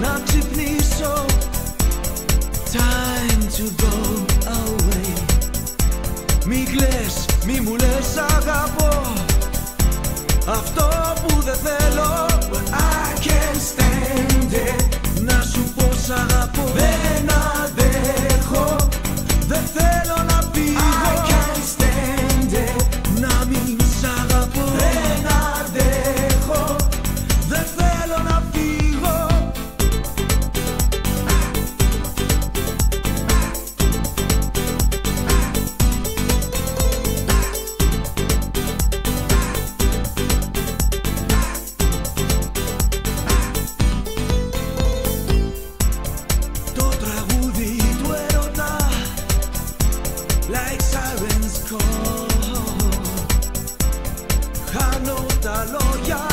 να ξυπνήσω Time to go away Μη κλαις, μη μου λες like sirens call. I know the loyal.